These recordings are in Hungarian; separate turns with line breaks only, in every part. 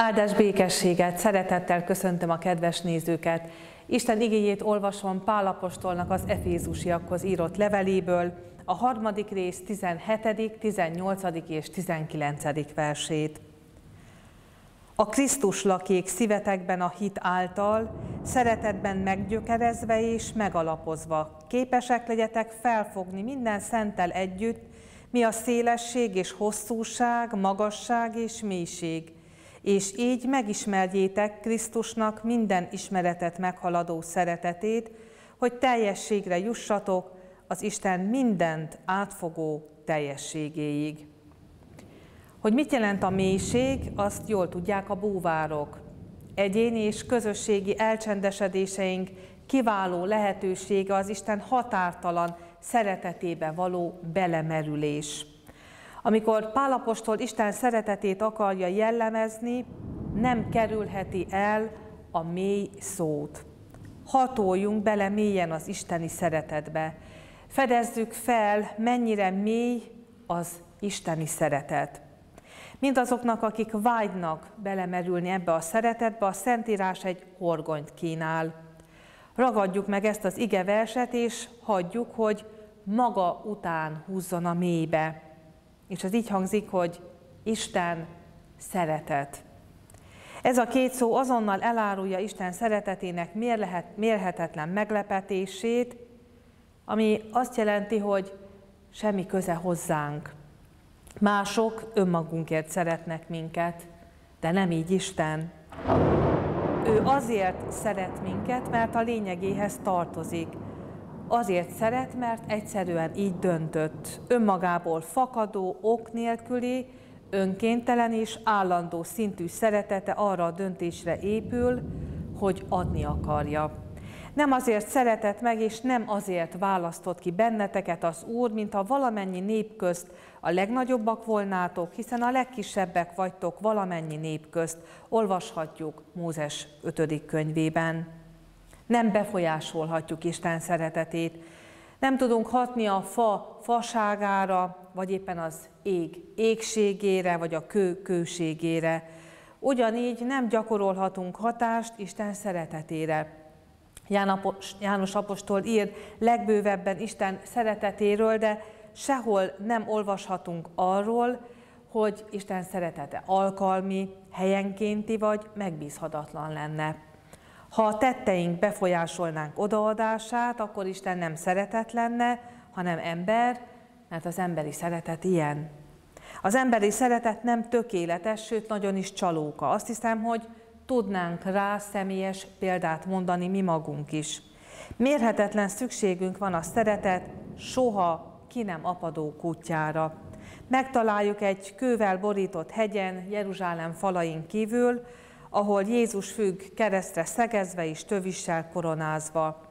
Áldás békességet, szeretettel köszöntöm a kedves nézőket. Isten igényét olvasom Pálapostolnak az Efézusiakhoz írott leveléből, a harmadik rész 17., 18. és 19. versét. A Krisztus lakék szívetekben a hit által, szeretetben meggyökerezve és megalapozva, képesek legyetek felfogni minden szentel együtt, mi a szélesség és hosszúság, magasság és mélység, és így megismerjétek Krisztusnak minden ismeretet meghaladó szeretetét, hogy teljességre jussatok az Isten mindent átfogó teljességéig. Hogy mit jelent a mélység, azt jól tudják a búvárok. Egyéni és közösségi elcsendesedéseink kiváló lehetősége az Isten határtalan szeretetébe való belemerülés. Amikor Pálapostól Isten szeretetét akarja jellemezni, nem kerülheti el a mély szót. Hatoljunk bele mélyen az isteni szeretetbe. Fedezzük fel, mennyire mély az isteni szeretet. Mindazoknak, akik vágynak belemerülni ebbe a szeretetbe, a Szentírás egy horgonyt kínál. Ragadjuk meg ezt az ige verset, és hagyjuk, hogy maga után húzzon a mélybe. És az így hangzik, hogy Isten szeretet. Ez a két szó azonnal elárulja Isten szeretetének mérhetetlen meglepetését, ami azt jelenti, hogy semmi köze hozzánk. Mások önmagunkért szeretnek minket, de nem így Isten. Ő azért szeret minket, mert a lényegéhez tartozik, Azért szeret, mert egyszerűen így döntött. Önmagából fakadó, ok nélküli, önkéntelen és állandó szintű szeretete arra a döntésre épül, hogy adni akarja. Nem azért szeretett meg, és nem azért választott ki benneteket az Úr, mint a valamennyi nép közt a legnagyobbak volnátok, hiszen a legkisebbek vagytok valamennyi nép közt. Olvashatjuk Mózes 5. könyvében nem befolyásolhatjuk Isten szeretetét. Nem tudunk hatni a fa faságára, vagy éppen az ég égségére, vagy a kő kőségére. Ugyanígy nem gyakorolhatunk hatást Isten szeretetére. János apostol ír legbővebben Isten szeretetéről, de sehol nem olvashatunk arról, hogy Isten szeretete alkalmi, helyenkénti vagy megbízhatatlan lenne. Ha a tetteink befolyásolnánk odaadását, akkor Isten nem szeretet lenne, hanem ember, mert az emberi szeretet ilyen. Az emberi szeretet nem tökéletes, sőt nagyon is csalóka. Azt hiszem, hogy tudnánk rá személyes példát mondani mi magunk is. Mérhetetlen szükségünk van a szeretet soha ki nem apadó kutyára. Megtaláljuk egy kővel borított hegyen, Jeruzsálem falain kívül, ahol Jézus függ keresztre szegezve és tövissel koronázva.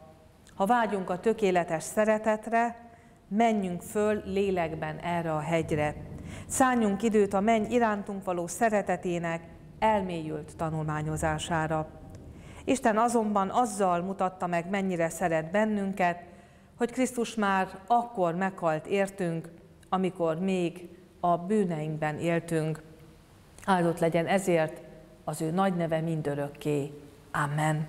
Ha vágyunk a tökéletes szeretetre, menjünk föl lélekben erre a hegyre. Szálljunk időt a menny irántunk való szeretetének elmélyült tanulmányozására. Isten azonban azzal mutatta meg, mennyire szeret bennünket, hogy Krisztus már akkor meghalt értünk, amikor még a bűneinkben éltünk. Áldott legyen ezért az ő nagy neve mindörökké. Amen.